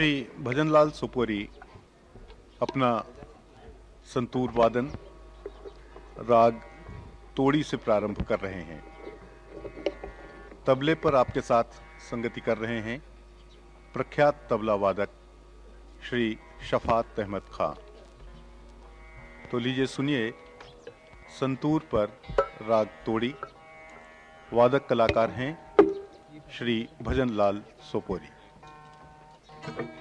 श्री भजनलाल सुपोरी अपना संतूर वादन राग तोड़ी से प्रारंभ कर रहे हैं। तबले पर आपके साथ संगति कर रहे हैं प्रख्यात तबला वादक श्री शफात अहमद खां। तो लीजिए सुनिए संतूर पर राग तोड़ी। वादक कलाकार हैं श्री भजनलाल सोपोरी। Thank you.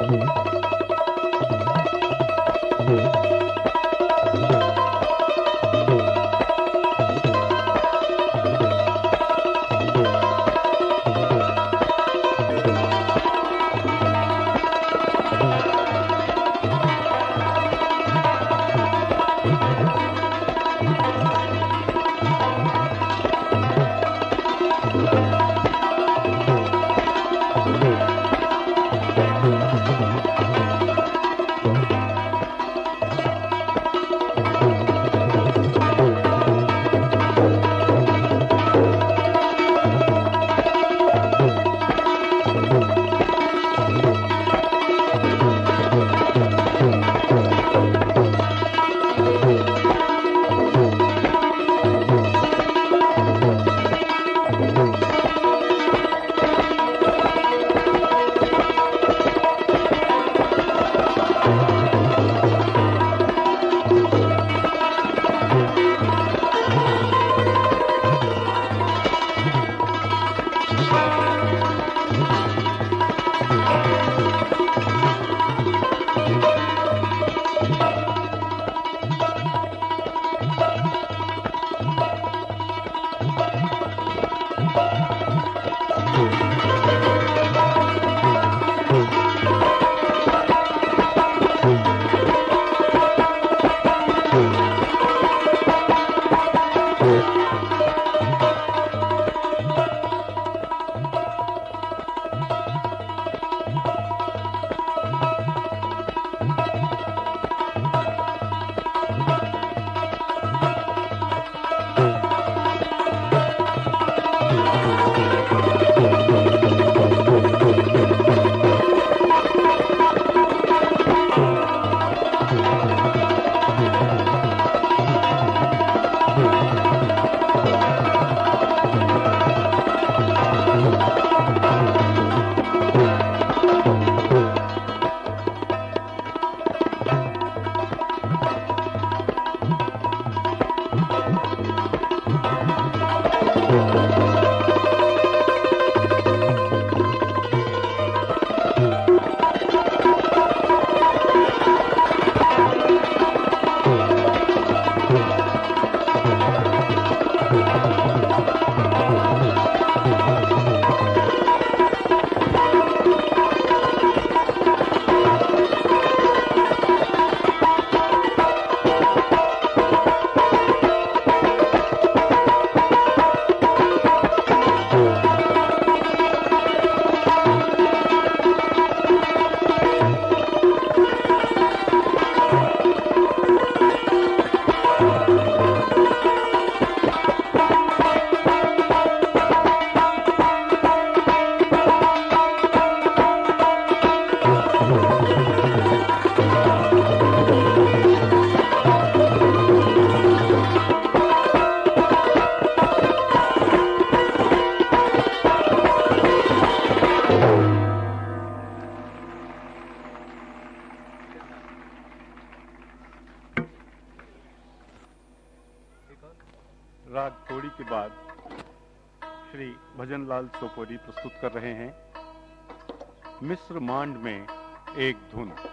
红人。प्रस्तुत कर रहे हैं। मिस्र मांड में एक धुन।